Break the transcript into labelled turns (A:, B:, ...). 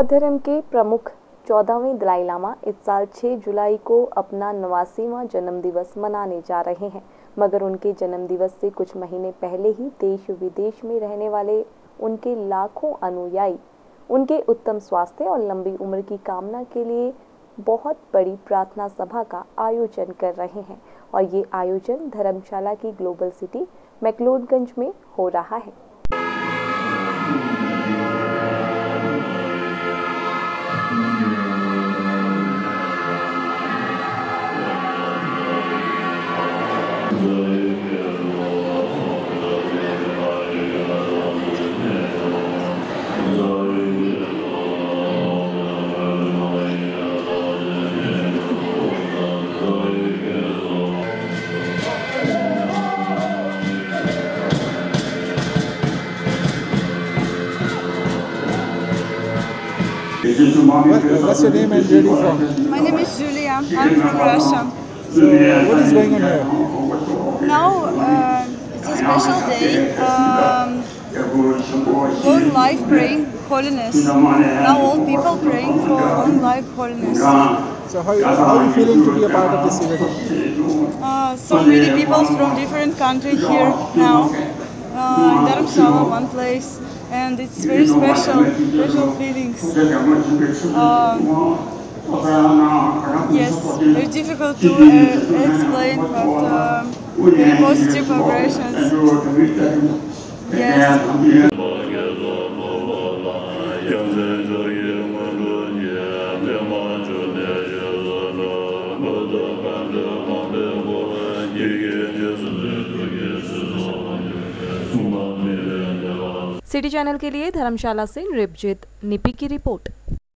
A: बौद्ध धर्म के प्रमुख चौदहवें दलाई लामा इस साल 6 जुलाई को अपना नवासीवां जन्म दिवस मनाने जा रहे हैं। मगर उनके जन्म दिवस से कुछ महीने पहले ही देश विदेश में रहने वाले उनके लाखों अनुयायी, उनके उत्तम स्वास्थ्य और लंबी उम्र की कामना के लिए बहुत बड़ी प्रार्थना सभा का आयोजन कर रहे हैं। और ये आयोजन धर्मशाला की ग्लोबल सिटी मैकलोडगंज में हो रहा है।
B: What, what's your name and where are you from?
C: My name is Julia. I'm from Russia.
B: So, what is going on here?
C: Now uh, it's a special day. Um, long life praying holiness. Now all people praying for long life holiness.
B: So, how, how are you feeling to be a part of this event?
C: Uh, so many people from different countries here now. Uh, in Dharamshala, one place, and it's very special, special feelings. Um, Yes, very difficult to uh, explain, but um, positive vibrations. Yes.
A: City channel के लिए धर्मशाला से नृपजित निपी की report